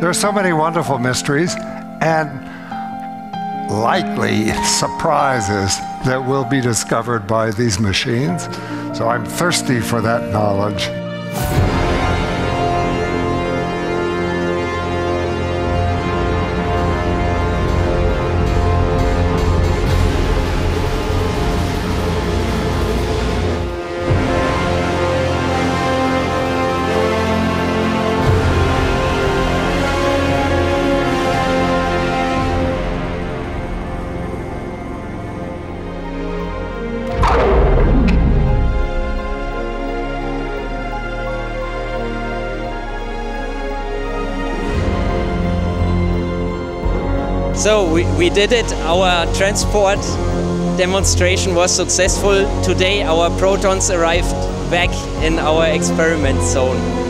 There are so many wonderful mysteries and likely surprises that will be discovered by these machines. So I'm thirsty for that knowledge. So we, we did it. Our transport demonstration was successful. Today our protons arrived back in our experiment zone.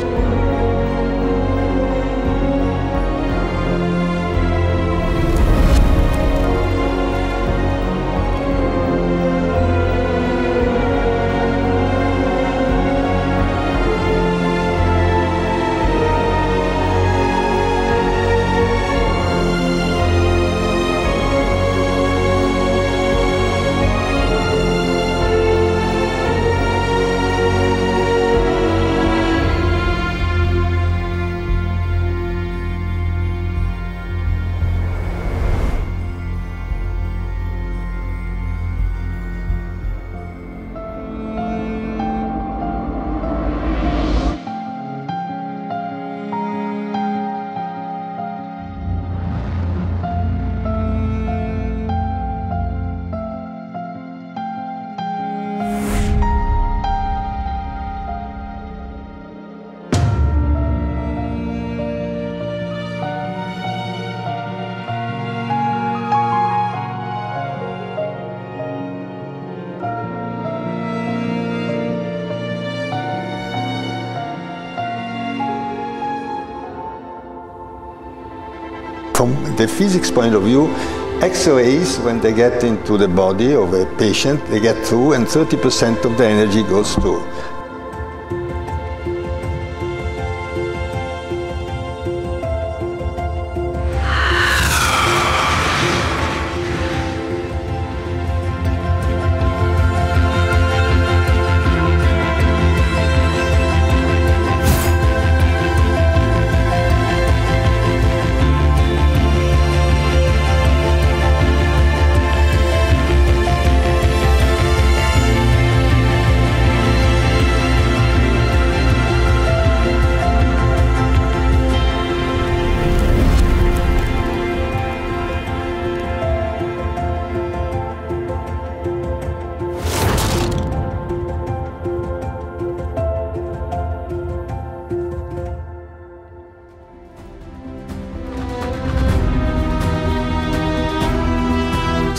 The physics point of view, X-rays, when they get into the body of a patient, they get through and 30% of the energy goes through.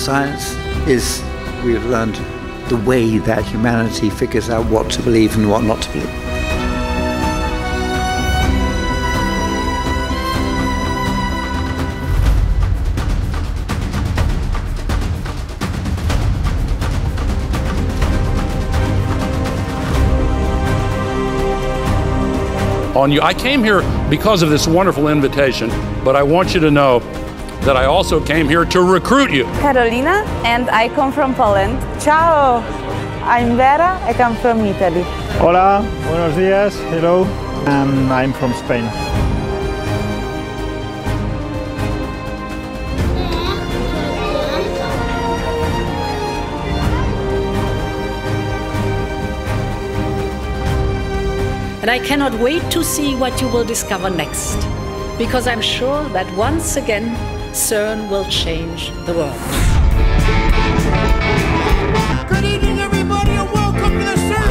Science is, we've learned, the way that humanity figures out what to believe and what not to believe. on you. I came here because of this wonderful invitation, but I want you to know that I also came here to recruit you. Carolina and I come from Poland. Ciao, I'm Vera, I come from Italy. Hola, buenos días, hello, and I'm from Spain. And I cannot wait to see what you will discover next, because I'm sure that once again CERN will change the world. Good evening, everybody, and welcome to the CERN